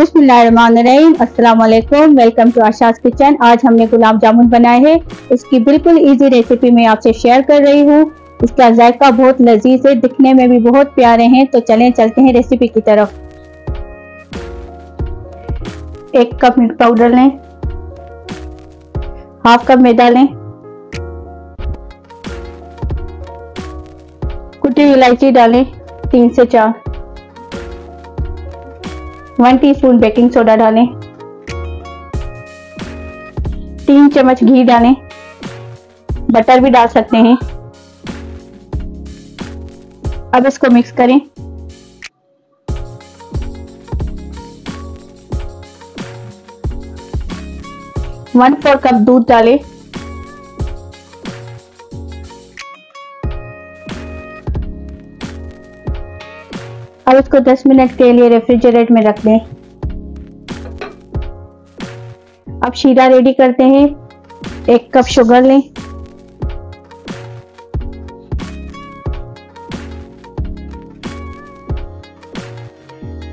बिस्मिल्लाहिर्रहमानिर्रहीम। अस्सलाम वालेकुम वेलकम टू आशाज किचन। आज हमने गुलाब जामुन बनाए हैं। इसकी बिल्कुल इजी रेसिपी मैं आपसे शेयर कर रही हूँ। इसका जायका बहुत लजीज है, दिखने में भी बहुत प्यारे हैं। तो चलें, चलते हैं रेसिपी की तरफ़। एक कप मिल्क पाउडर लें। हाफ़ कप मैदा लें। कुटी इलायची डालें, तीन से चार। वन टीस्पून बेकिंग सोडा डालें। तीन चम्मच घी डालें। बटर भी डाल सकते हैं। अब इसको मिक्स करें। वन फोर कप दूध डालें। अब इसको 10 मिनट के लिए रेफ्रिजरेट में रख दें। अब शीरा रेडी करते हैं। एक कप शुगर लें।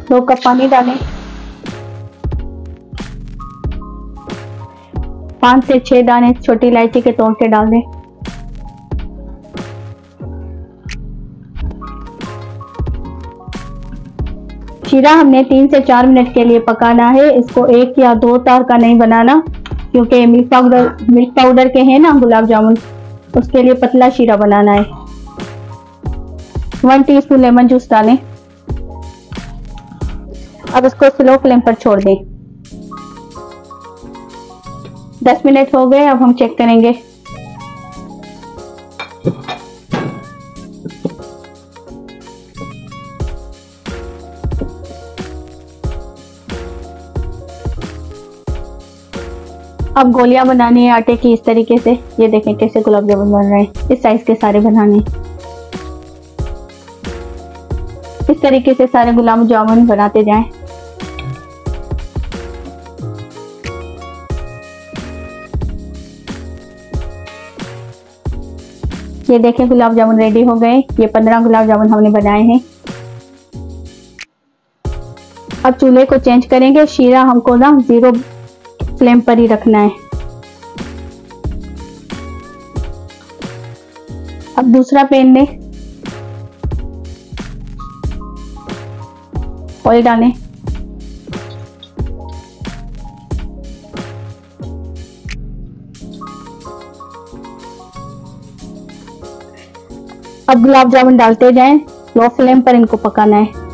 दो कप पानी डालें। पाँच से छह दाने छोटी इलायची के तोड़ के डाल दें। शीरा हमने तीन से चार मिनट के लिए पकाना है। इसको एक या दो तार का नहीं बनाना, क्योंकि मिल्क पाउडर मिल्क पाउडर के हैं ना गुलाब जामुन, उसके लिए पतला शीरा बनाना है। वन टीस्पून लेमन जूस डालें। अब इसको स्लो फ्लेम पर छोड़ दें। दस मिनट हो गए, अब हम चेक करेंगे। अब गोलियाँ बनानी है आटे की इस तरीके से, ये देखें कैसे गुलाब जामुन बन रहे हैं, इस साइज़ के सारे बनाने। इस तरीके से सारे गुलाब जामुन बनाते जाएँ। ये देखें गुलाब जामुन रेडी हो गए, ये पंद्रह गुलाब जामुन हमने बनाए हैं। अब चूल्हे को चेंज करेंगे, शीरा हमको ना ज़ीरो फ्लेम पर ही रखना है। अब दूसरा पेन लें। ऑयल डालें। अब गुलाब जामुन डालते जाएँ। लो फ्लेम पर इनको पकाना है।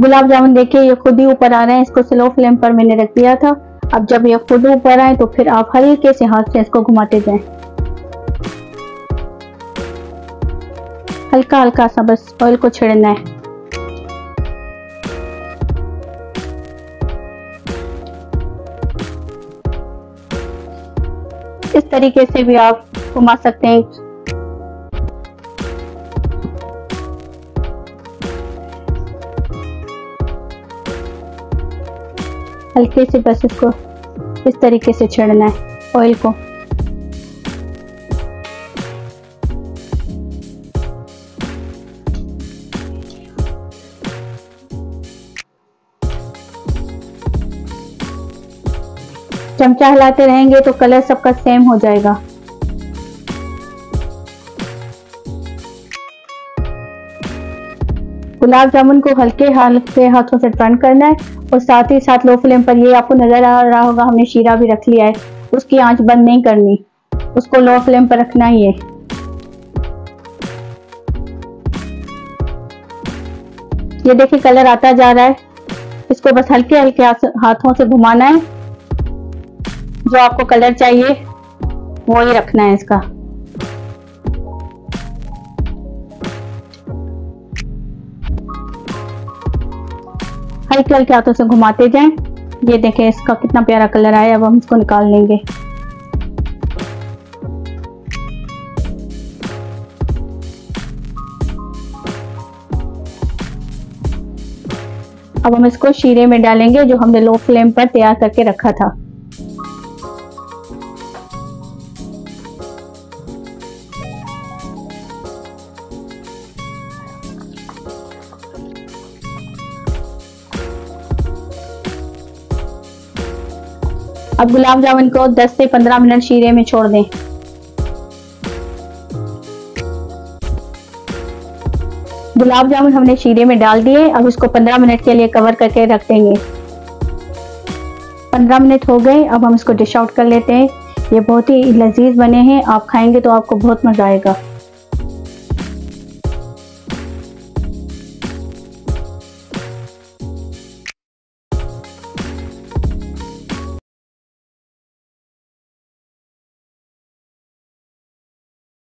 गुलाब जामुन देखिए, ये खुद ही ऊपर आ रहे हैं। इसको स्लो फ्लेम पर मैंने रख दिया था। अब जब ये खुद ऊपर आए तो फिर आप हल्के से हाथ से इसको घुमाते जाएँ। हल्का हल्का सा बस ऑयल को छिड़ना है। इस तरीके से भी आप घुमा सकते हैं। हल्के से बस इसको इस तरीके से छेड़ना है ऑयल को। चमचा हिलाते रहेंगे तो कलर सबका सेम हो जाएगा। गुलाब जामुन को हल्के हल्के हाथों से टर्न करना है और साथ ही साथ लो फ्लेम पर ये आपको नज़र आ रहा होगा, हमने शीरा भी रख लिया है। उसकी आँच बंद नहीं करनी। उसको लो फ्लेम पर रखना ही है। ये देखिए कलर आता जा रहा है। इसको बस हल्के हल्के हाथों से घुमाना है। जो आपको कलर चाहिए, वो ही रखना है इसका। हल्के हल्के हाथों से घुमाते जाएँ? ये देखें, इसका कितना प्यारा कलर आया, अब हम इसको निकाल लेंगे। अब हम इसको शीरे में डालेंगे, जो हमने लो फ्लेम पर तैयार करके रखा था। अब गुलाब जामुन को 10 से 15 मिनट शीरे में छोड़ दें। गुलाब जामुन हमने शीरे में डाल दिए, अब इसको 15 मिनट के लिए कवर करके रख देंगे। 15 मिनट हो गए, अब हम इसको डिश आउट कर लेते हैं। ये बहुत ही लजीज बने हैं, आप खाएँगे तो आपको बहुत मज़ा आएगा।